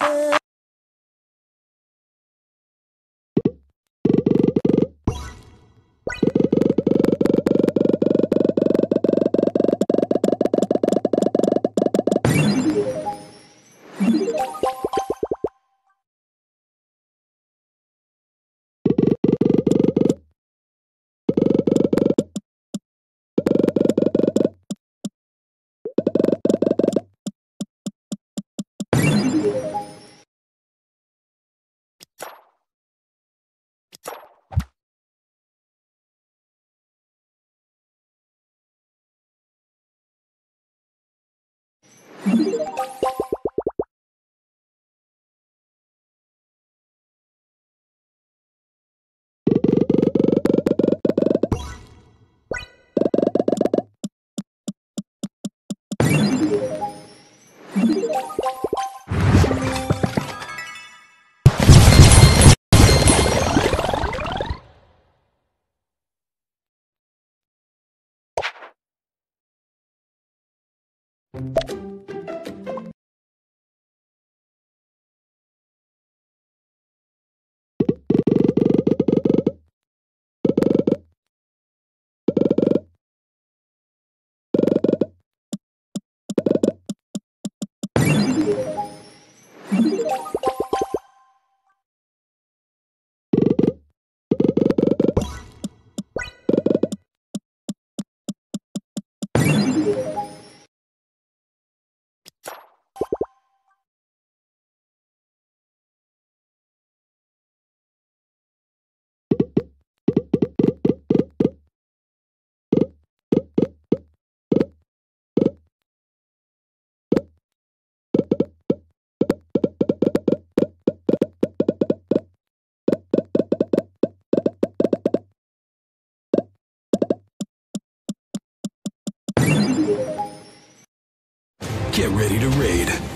Hey. you Get ready to raid.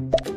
you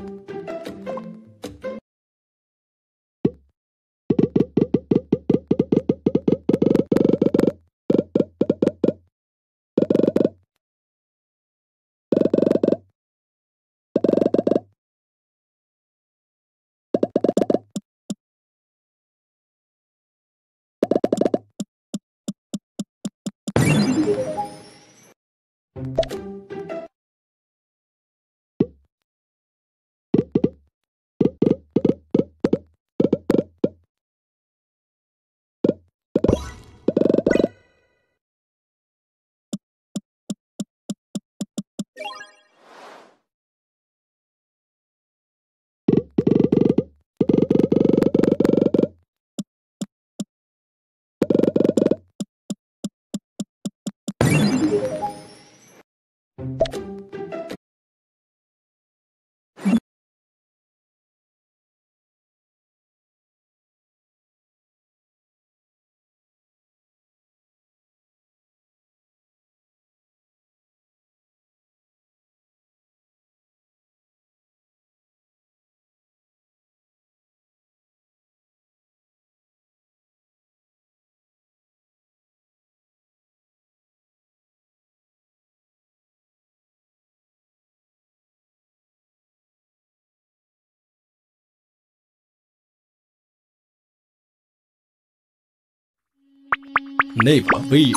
内把威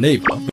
内部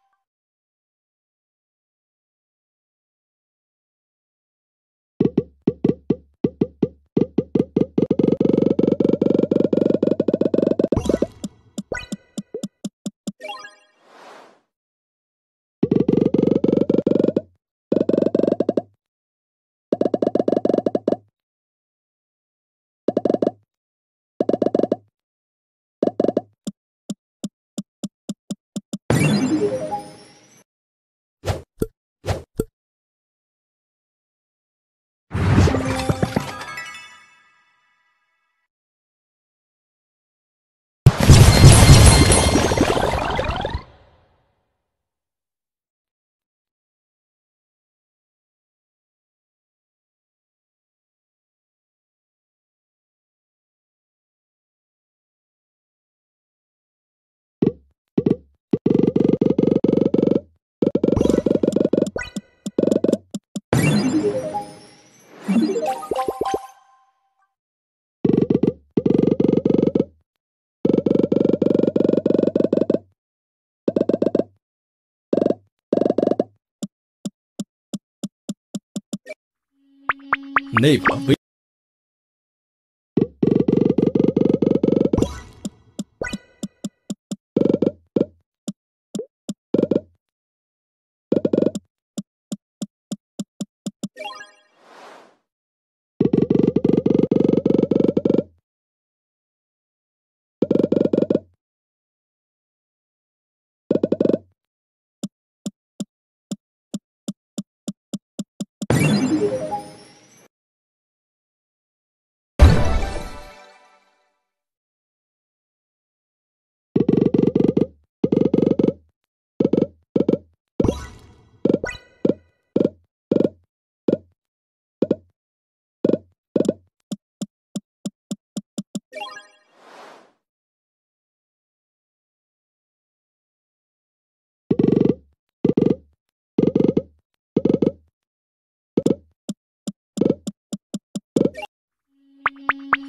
内款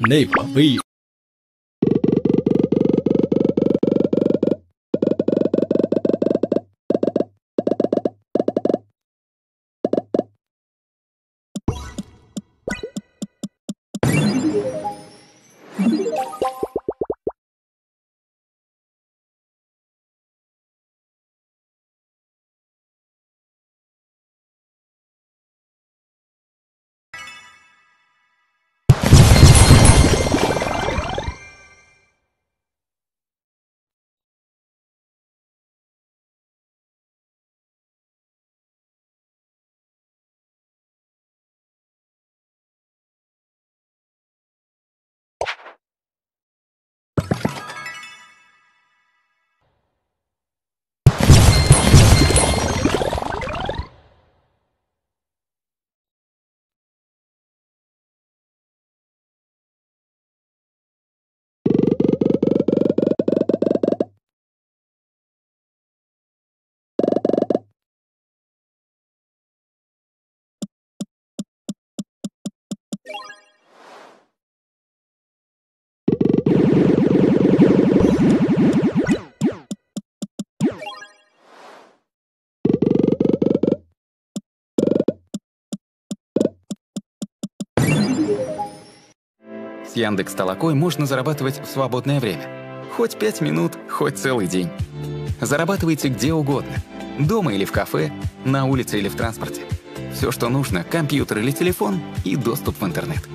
内部的威。Яндекс Толокой можно зарабатывать в свободное время. Хоть пять минут, хоть целый день. Зарабатывайте где угодно. Дома или в кафе, на улице или в транспорте. Все, что нужно, компьютер или телефон и доступ в интернет.